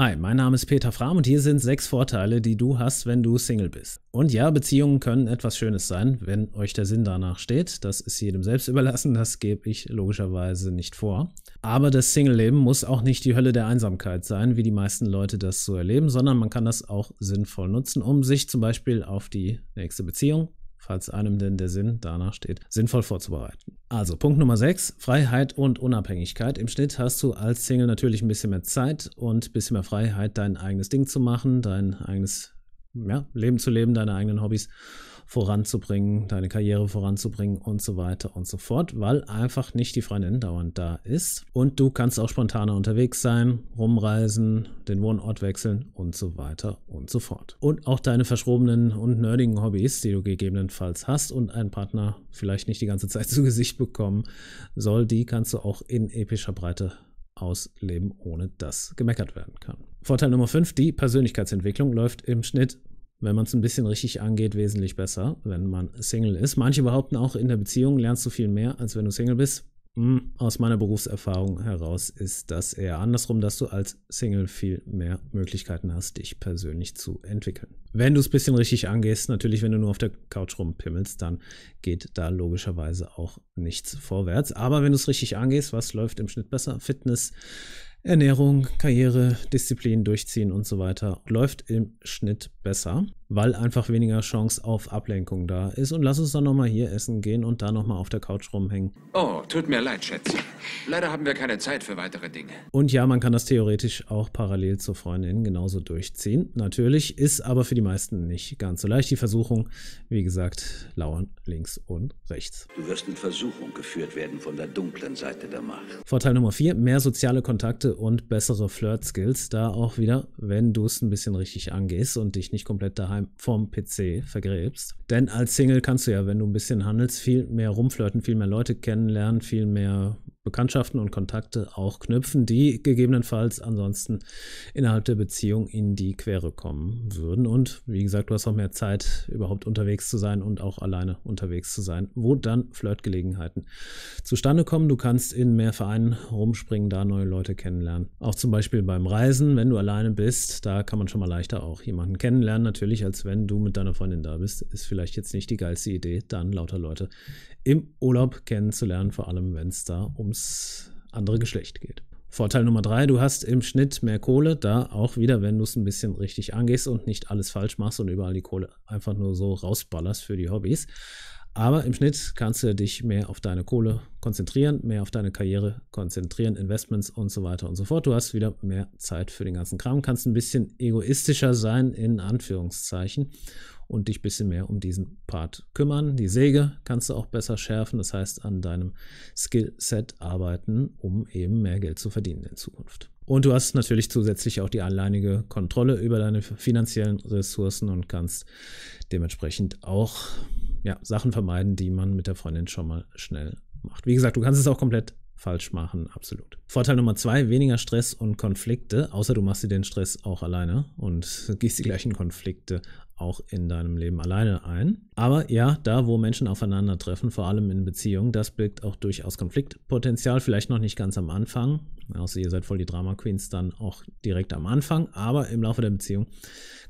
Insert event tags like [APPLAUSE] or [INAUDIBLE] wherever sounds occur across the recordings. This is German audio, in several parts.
Hi, mein Name ist Peter Fram und hier sind sechs Vorteile, die du hast, wenn du Single bist. Und ja, Beziehungen können etwas Schönes sein, wenn euch der Sinn danach steht. Das ist jedem selbst [LAUGHS] überlassen, das gebe ich logischerweise nicht vor. Aber das Single-Leben muss auch nicht die Hölle der Einsamkeit sein, wie die meisten Leute das so erleben, sondern man kann das auch sinnvoll nutzen, um sich zum Beispiel auf die nächste Beziehung falls einem denn der Sinn danach steht, sinnvoll vorzubereiten. Also Punkt Nummer 6, Freiheit und Unabhängigkeit. Im Schnitt hast du als Single natürlich ein bisschen mehr Zeit und ein bisschen mehr Freiheit, dein eigenes Ding zu machen, dein eigenes ja, Leben zu leben, deine eigenen Hobbys voranzubringen, deine Karriere voranzubringen und so weiter und so fort, weil einfach nicht die Freundin dauernd da ist. Und du kannst auch spontaner unterwegs sein, rumreisen, den Wohnort wechseln und so weiter und so fort. Und auch deine verschrobenen und nerdigen Hobbys, die du gegebenenfalls hast und ein Partner vielleicht nicht die ganze Zeit [LAUGHS] zu Gesicht bekommen soll, die kannst du auch in epischer Breite ausleben, ohne dass gemeckert werden kann. Vorteil Nummer 5, die Persönlichkeitsentwicklung läuft im Schnitt wenn man es ein bisschen richtig angeht, wesentlich besser, wenn man Single ist. Manche behaupten auch, in der Beziehung lernst du viel mehr, als wenn du Single bist. Hm, aus meiner Berufserfahrung heraus ist das eher andersrum, dass du als Single viel mehr Möglichkeiten hast, dich persönlich zu entwickeln. Wenn du es ein bisschen richtig angehst, natürlich, wenn du nur auf der Couch rumpimmelst, dann geht da logischerweise auch nichts vorwärts. Aber wenn du es richtig angehst, was läuft im Schnitt besser? Fitness, Ernährung, Karriere, Disziplin durchziehen und so weiter läuft im Schnitt besser weil einfach weniger Chance auf Ablenkung da ist. Und lass uns dann nochmal hier essen gehen und da nochmal auf der Couch rumhängen. Oh, tut mir leid, Schätze. Leider haben wir keine Zeit für weitere Dinge. Und ja, man kann das theoretisch auch parallel zur Freundin genauso durchziehen. Natürlich ist aber für die meisten nicht ganz so leicht. Die Versuchung, wie gesagt, lauern links und rechts. Du wirst in Versuchung geführt werden von der dunklen Seite der Macht. Vorteil Nummer vier, mehr soziale Kontakte und bessere Flirt-Skills. Da auch wieder, wenn du es ein bisschen richtig angehst und dich nicht komplett daheim vorm PC vergräbst. Denn als Single kannst du ja, wenn du ein bisschen handelst, viel mehr rumflirten, viel mehr Leute kennenlernen, viel mehr Bekanntschaften und Kontakte auch knüpfen, die gegebenenfalls ansonsten innerhalb der Beziehung in die Quere kommen würden. Und wie gesagt, du hast auch mehr Zeit, überhaupt unterwegs zu sein und auch alleine unterwegs zu sein, wo dann Flirtgelegenheiten zustande kommen. Du kannst in mehr Vereinen rumspringen, da neue Leute kennenlernen. Auch zum Beispiel beim Reisen, wenn du alleine bist, da kann man schon mal leichter auch jemanden kennenlernen, natürlich, als wenn du mit deiner Freundin da bist. Ist vielleicht jetzt nicht die geilste Idee, dann lauter Leute im Urlaub kennenzulernen, vor allem wenn es da ums andere Geschlecht geht. Vorteil Nummer drei, du hast im Schnitt mehr Kohle, da auch wieder, wenn du es ein bisschen richtig angehst und nicht alles falsch machst und überall die Kohle einfach nur so rausballerst für die Hobbys. Aber im Schnitt kannst du dich mehr auf deine Kohle konzentrieren, mehr auf deine Karriere konzentrieren, Investments und so weiter und so fort. Du hast wieder mehr Zeit für den ganzen Kram, kannst ein bisschen egoistischer sein, in Anführungszeichen, und dich ein bisschen mehr um diesen Part kümmern. Die Säge kannst du auch besser schärfen, das heißt an deinem Skillset arbeiten, um eben mehr Geld zu verdienen in Zukunft. Und du hast natürlich zusätzlich auch die alleinige Kontrolle über deine finanziellen Ressourcen und kannst dementsprechend auch ja, Sachen vermeiden, die man mit der Freundin schon mal schnell macht. Wie gesagt, du kannst es auch komplett falsch machen, absolut. Vorteil Nummer zwei, weniger Stress und Konflikte, außer du machst dir den Stress auch alleine und [LAUGHS] gehst die gleichen Konflikte auch in deinem Leben alleine ein. Aber ja, da wo Menschen aufeinandertreffen, vor allem in Beziehungen, das birgt auch durchaus Konfliktpotenzial, vielleicht noch nicht ganz am Anfang, außer ihr seid voll die Drama Queens dann auch direkt am Anfang, aber im Laufe der Beziehung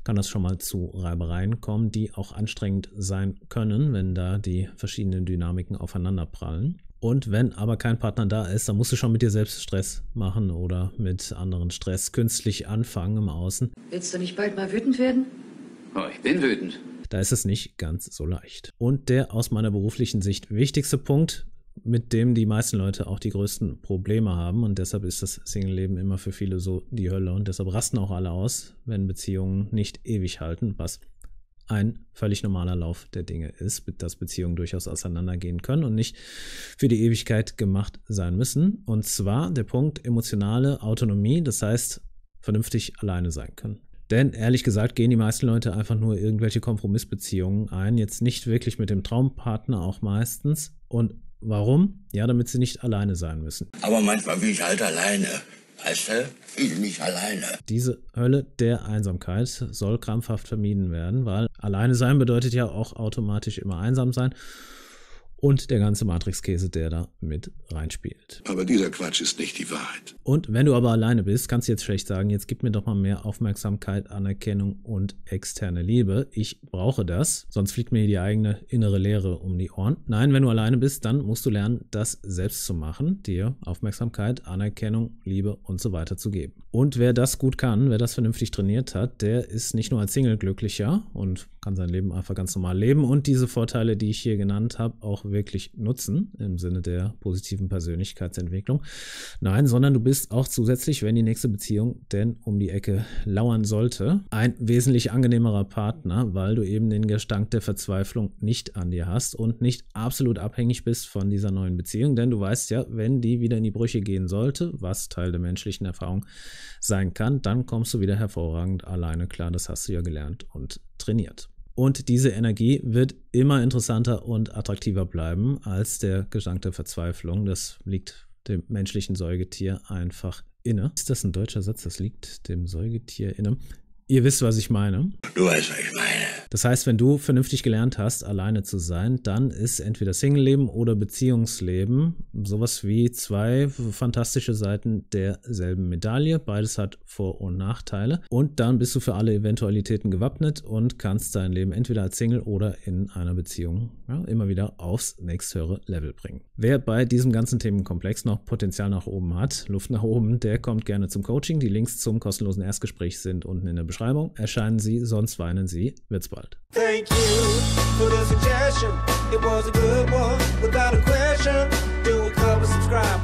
kann das schon mal zu Reibereien kommen, die auch anstrengend sein können, wenn da die verschiedenen Dynamiken aufeinanderprallen. Und wenn aber kein Partner da ist, dann musst du schon mit dir selbst Stress machen oder mit anderen Stress künstlich anfangen im Außen. Willst du nicht bald mal wütend werden? Oh, ich bin wütend. Da ist es nicht ganz so leicht. Und der aus meiner beruflichen Sicht wichtigste Punkt, mit dem die meisten Leute auch die größten Probleme haben. Und deshalb ist das Single-Leben immer für viele so die Hölle. Und deshalb rasten auch alle aus, wenn Beziehungen nicht ewig halten, was ein völlig normaler Lauf der Dinge ist, dass Beziehungen durchaus auseinandergehen können und nicht für die Ewigkeit gemacht sein müssen. Und zwar der Punkt emotionale Autonomie, das heißt vernünftig alleine sein können. Denn ehrlich gesagt gehen die meisten Leute einfach nur irgendwelche Kompromissbeziehungen ein, jetzt nicht wirklich mit dem Traumpartner auch meistens. Und warum? Ja, damit sie nicht alleine sein müssen. Aber manchmal bin ich halt alleine. Weißt du, ich nicht alleine. Diese Hölle der Einsamkeit soll krampfhaft vermieden werden, weil alleine sein bedeutet ja auch automatisch immer einsam sein. Und der ganze Matrix-Käse, der da mit reinspielt. Aber dieser Quatsch ist nicht die Wahrheit. Und wenn du aber alleine bist, kannst du jetzt schlecht sagen, jetzt gib mir doch mal mehr Aufmerksamkeit, Anerkennung und externe Liebe. Ich brauche das, sonst fliegt mir die eigene innere Leere um die Ohren. Nein, wenn du alleine bist, dann musst du lernen, das selbst zu machen, dir Aufmerksamkeit, Anerkennung, Liebe und so weiter zu geben. Und wer das gut kann, wer das vernünftig trainiert hat, der ist nicht nur als Single glücklicher und kann sein Leben einfach ganz normal leben und diese Vorteile, die ich hier genannt habe, auch wirklich nutzen im Sinne der positiven Persönlichkeitsentwicklung. Nein, sondern du bist auch zusätzlich, wenn die nächste Beziehung denn um die Ecke lauern sollte, ein wesentlich angenehmerer Partner, weil du eben den Gestank der Verzweiflung nicht an dir hast und nicht absolut abhängig bist von dieser neuen Beziehung, denn du weißt ja, wenn die wieder in die Brüche gehen sollte, was Teil der menschlichen Erfahrung sein kann, dann kommst du wieder hervorragend alleine klar. Das hast du ja gelernt und trainiert. Und diese Energie wird immer interessanter und attraktiver bleiben als der Gestank der Verzweiflung. Das liegt dem menschlichen Säugetier einfach inne. Ist das ein deutscher Satz? Das liegt dem Säugetier inne. Ihr wisst, was ich meine. Du weißt, was ich meine. Das heißt, wenn du vernünftig gelernt hast, alleine zu sein, dann ist entweder Single-Leben oder Beziehungsleben sowas wie zwei fantastische Seiten derselben Medaille. Beides hat Vor- und Nachteile. Und dann bist du für alle Eventualitäten gewappnet und kannst dein Leben entweder als Single oder in einer Beziehung ja, immer wieder aufs nächsthöhere Level bringen. Wer bei diesem ganzen Themenkomplex noch Potenzial nach oben hat, Luft nach oben, der kommt gerne zum Coaching. Die Links zum kostenlosen Erstgespräch sind unten in der Beschreibung. Beschreibung. Erscheinen Sie, sonst weinen Sie. Wird's bald. Thank you for the suggestion. It was a good one, without a question. Do a cover, subscribe,